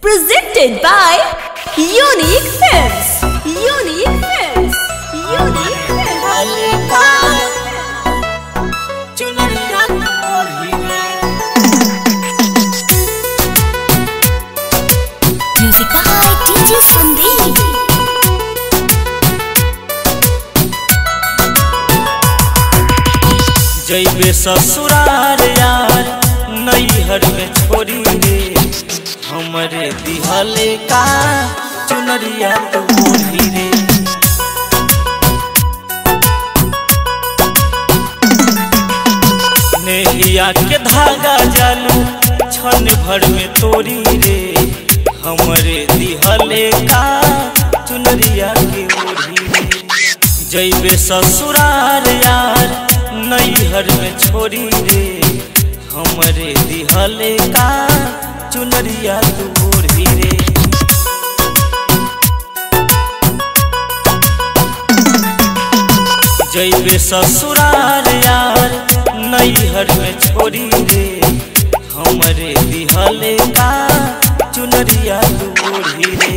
Presented by Unique Films. Unique Films. Unique. Music by DJ Sandeep. जैबे ससुरार यार नैहर में छोड़ी रे हमरे दिहले का चुनरिया तो ओढ़ी रे। नेहिया के धागा जालू छन भर में तोरी रे। हमरे दिहले का चुनरिया के ओढ़ी रे। जैबे ससुरार यार, नैहर में छोड़ी रे। हमरे दिहले का चुनरिया ओढ़ी रे जैबे ससुरार यार नैहर में छोड़ी रे, हमरे दिहले का चुनरिया दूर ही रे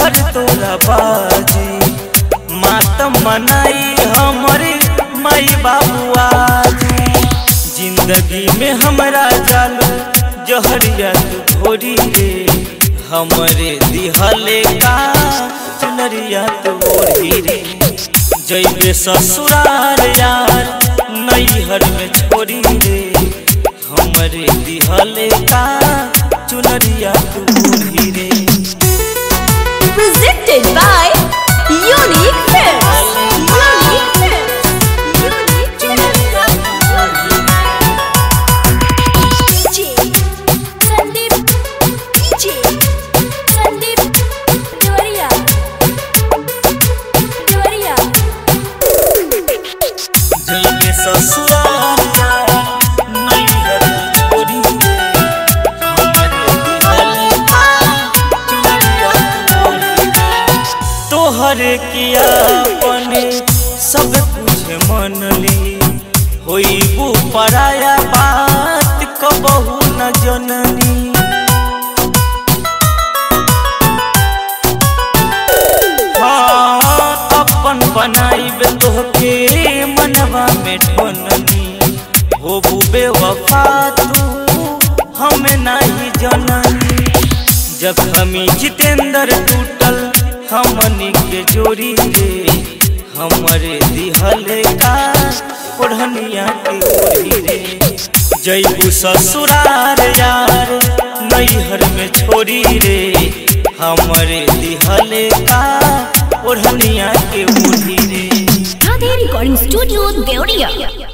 घर तोरा बाजी मातम मनाई हमारे माई बाबू आजी ज़िंदगी में हमरा जालू जहरिया तू घोरी रे। हमरे दिहले का चुनरिया तू ओढ़ी रे। जैबे ससुरार यार नैहर में छोड़ी रे। हमरे दिहले का चुनरिया तू ओढ़ी रे। Presented by तोहरे किया अपने सब कुछ मन ली। होइबू पराया बात कबहू न जननी। हाँ, अपन बनाइब तोहके मनवा में ठोननी। होबू बेवफा तू हमें नहीं जननी। जब हमी जितेंद्र टूटल हमनी के जोड़ी रे, हमारे दिहले का ओढ़निया के रे जैबू ससुरार यार, नैहर में छोड़ी रे, हमारे दिहले का ओढ़निया के ओढ़ी रे Deoria.